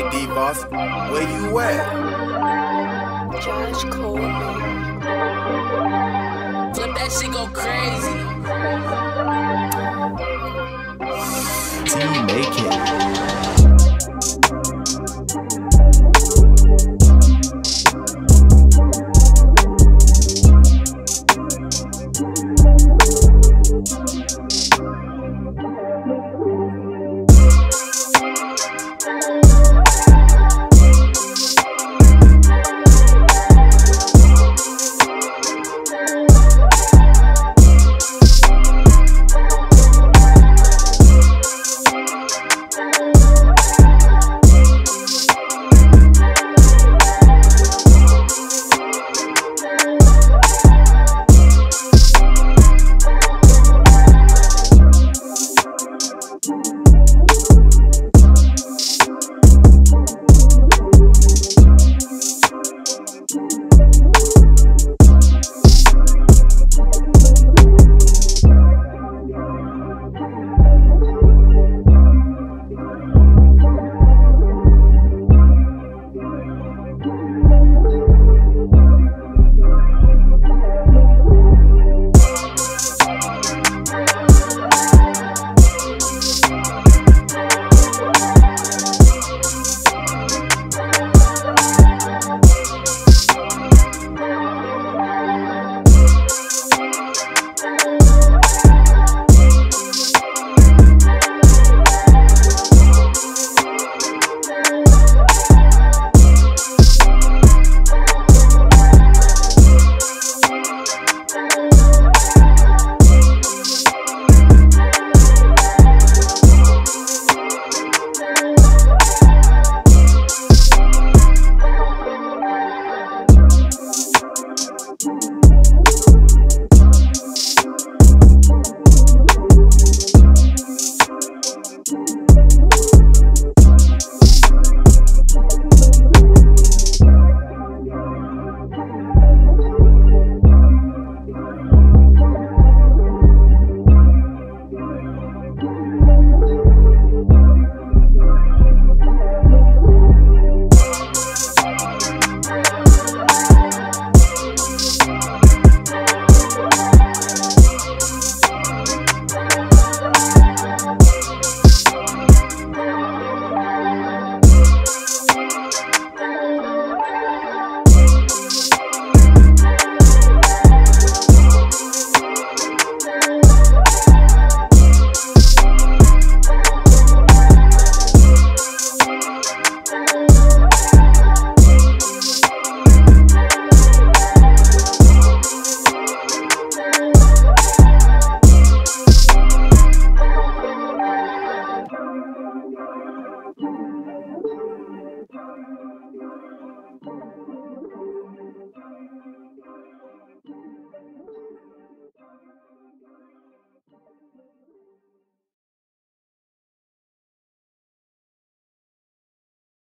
Hey, D-Boss, where you at? Josh Coleman. Flip that shit go crazy. Team make it.